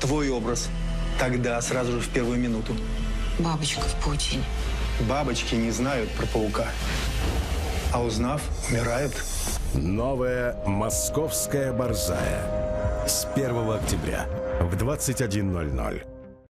твой образ. Тогда, сразу же в первую минуту. Бабочка в паутине. Бабочки не знают про паука. А узнав, умирают. Новая «Московская борзая». С 1 октября в 21.00.